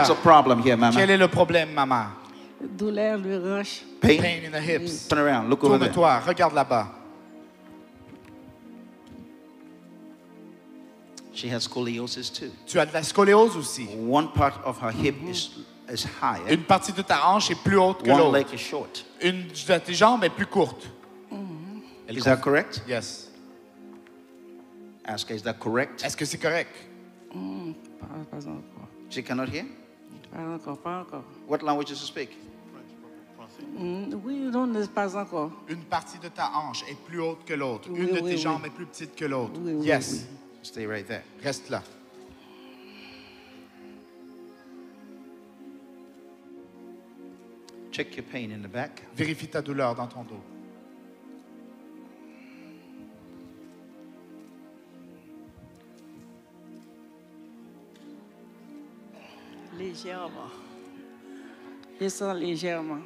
What's the problem here, Mama? Quel est le problème, maman? Douleur de hanche. Pain? Pain in the hips. Turn around. Look over there. Tourne-toi, regarde là-bas. She has scoliosis too. Tu as de la scoliose aussi. One part of her hip is, is higher. Une partie de ta hanche est plus haute que One l'autre. leg is short. Une de tes jambes est plus courte. Is that correct? Yes. Ask her, is that correct? Est-ce que c'est correct? Pas, pas encore. She cannot hear? Pas encore, pas encore. What language does she speak? Mm, Oui, non, n'est pas encore? Une partie de ta hanche est plus haute que l'autre. Oui, Une de oui, tes oui. jambes est plus petite que l'autre. Oui, oui, yes. oui. Stay right there. Reste là. Check your pain in the back. Vérifie ta douleur dans ton dos. Légèrement. Je sens légèrement.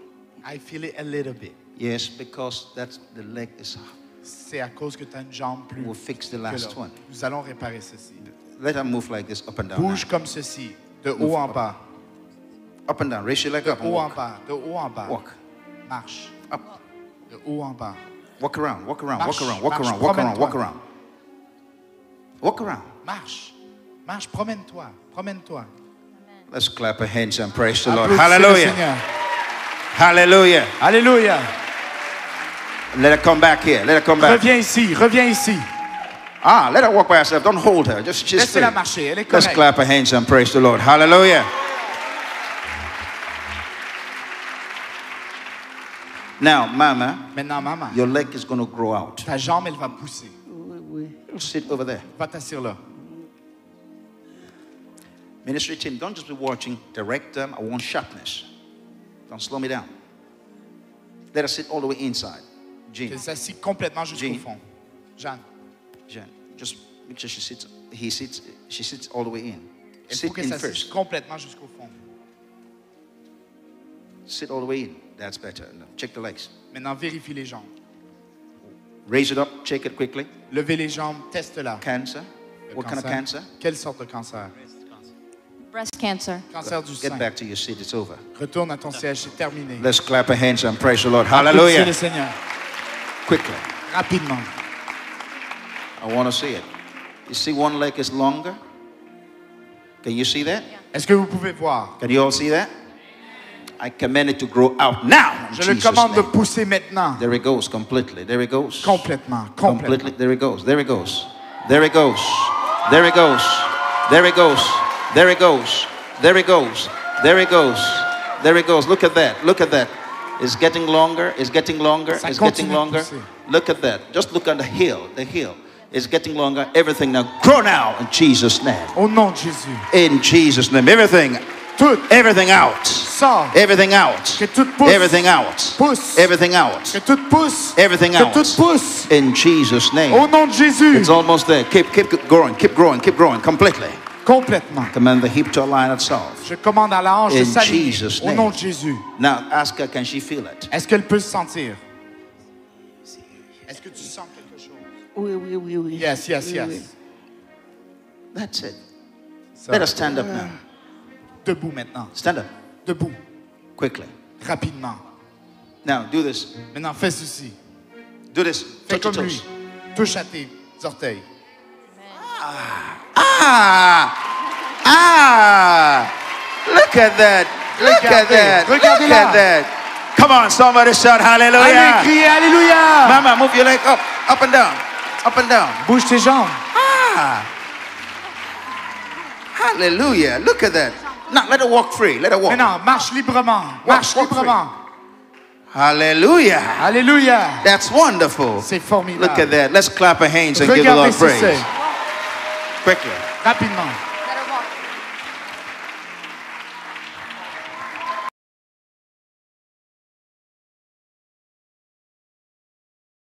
I feel it a little bit. Yes, because that's the leg is. C'est à cause que tu as une jambe plus We'll fix the last one. Nous allons réparer ceci. Let her move like this, up and down. now. Bouge comme ceci, de haut en bas, Up and down. Raise your leg de up and haut en walk. bas, de haut en bas. Walk. Marche, Up. de haut en bas. Walk around. Walk around. Walk Marche, around. Walk marche, around. Walk around. Walk around. Walk around. Marche, marche, promène-toi, promène-toi. Let's clap our hands and praise the Lord. Hallelujah. Hallelujah. Hallelujah. Let her come back here. Let her come back. Reviens ici, reviens ici. Ah, let her walk by herself. Don't hold her. Just, just. Laissez-la marcher, elle est Let's correcte. clap our hands and praise the Lord. Hallelujah. Now, Mama, Maintenant, maman, your leg is going to grow out. ta jambe, elle va pousser. Oui, oui. Sit over there. Va t'asseoir là. Ministry team, don't just be watching. Direct them. I want sharpness. Don't slow me down. Let us sit all the way inside. Jean, Elle s'assit complètement jusqu'au Jean. fond. Jeanne, Jean, just make sure she sits. He sits. She sits all the way in. Sit qu'elle in s'assise first. complètement jusqu'au fond. Sit all the way in. That's better. Now, check the legs. Maintenant, vérifie les jambes. Raise it up. Check it quickly. Levez les jambes, teste-la. Cancer. Le What kind of cancer? Quelle sorte de cancer? Breast cancer. Cancer du Get sein. back to your seat. It's over. Retourne à ton siège, c'est terminé. Let's clap our hands and praise the Lord. Applaudissez le Hallelujah. Seigneur. Quickly. Rapidement. I want to see it. You see one leg is longer? Can you see that? Est-ce que vous pouvez voir? Can you all see that? I command it to grow out now. in Je le Jesus' commande de name. pousser maintenant. There it goes completely. There it goes. Complètement. Completely. Complètement. There it goes. There it goes. There it goes. There it goes. There it goes. There it goes. There it goes. There it goes. There it goes. Look at that. Look at that. It's getting longer. It's getting longer. It's getting longer. Look at that. Just look at the heel. The heel. It's getting longer. Everything now. Grow now in Jesus' name. Oh, Au nom de Jésus. In Jesus' name. Everything. Tout Everything out. sort. Everything out. Que tout pousse. Everything out. Pousse. Everything out. Que tout pousse. Everything Que out. tout pousse. In Jesus' name. Oh, Au nom de Jésus. It's almost there. Keep, keep growing, keep growing, keep growing completely. Complètement. Command the hip to align itself. Je commande à la hanche de In s'aligner. Jesus' Au name. nom de Jésus. Now ask her, can she feel it? Est-ce qu'elle peut se sentir? Est-ce que tu sens quelque chose? Oui, oui, oui, oui. Yes, yes, Oui, yes. oui. That's it. Ça. Let us stand up now. Debout maintenant. Stand up Debout. quickly. Rapidement. Now do this. Maintenant, fais ceci. Do this. Fais Touch comme lui. Touche à tes orteils. Ah! Ah! ah. Look at that. Look at Regardez. that. Look at that. Come on, somebody shout Allez, hallelujah. criez Alléluia! Mama, move your leg up, up and down, up and down. Bouge tes jambes. Ah! Hallelujah. Look at that. Now let her walk free. Let her walk. Maintenant, marche librement. Marche walk librement. Hallelujah. Alléluia. That's wonderful. C'est formidable. Look at that. Let's clap our hands and give the Regardez Lord praise. Quickly. Rapidement.